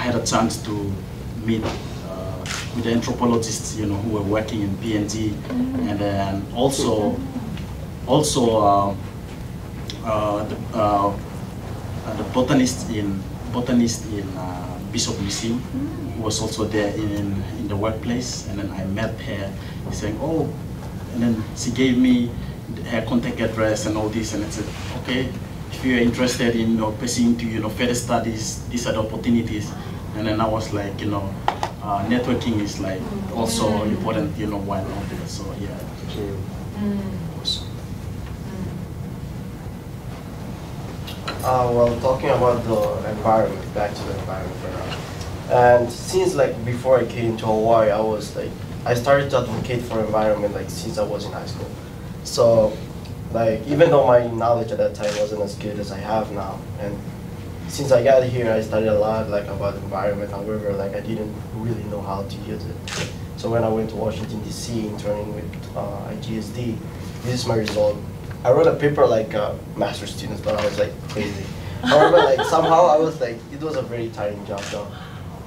I had a chance to meet uh, with the anthropologists, you know, who were working in PNG, and then also also uh, uh, the, uh, uh, the botanist in botanist in uh, Bishop Museum who was also there in in the workplace, and then I met her. Saying, "Oh," and then she gave me her contact address and all this, and I said, "Okay, if you're interested in you know, pursuing to you know further studies, these are the opportunities." And then I was like, you know, uh, networking is like also important, you know, while out there. So yeah. Okay. awesome. Uh, well, talking about the environment, back to the environment for now. And since like before I came to Hawaii, I was like, I started to advocate for environment like since I was in high school. So, like even though my knowledge at that time wasn't as good as I have now, and since I got here, I studied a lot like about environment. However, like I didn't really know how to use it. So when I went to Washington D.C. interning with uh, IGSD, this is my result. I wrote a paper like uh, master's students, but I was like crazy. However, like somehow I was like, it was a very tiring job though.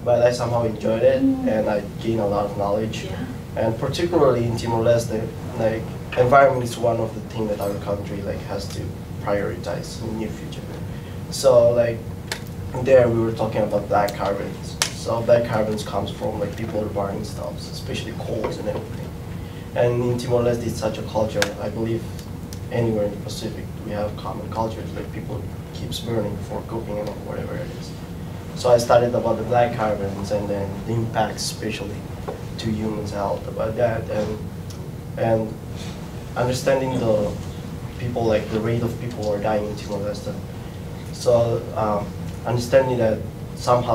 But I somehow enjoyed it mm. and I gained a lot of knowledge. And particularly in Timor-Leste, like environment is one of the things that our country like has to prioritize in the near future. So like there we were talking about black carbons. So black carbons comes from like people are burning stuff, especially coals and everything. And in Timor-Leste, it's such a culture. I believe anywhere in the Pacific, we have common cultures. Like people keeps burning for cooking and whatever it is. So I studied about the black carbons and then the impacts, especially to humans' health, about that, and and understanding the people like the rate of people who are dying in Timor-Leste. So um, understanding that somehow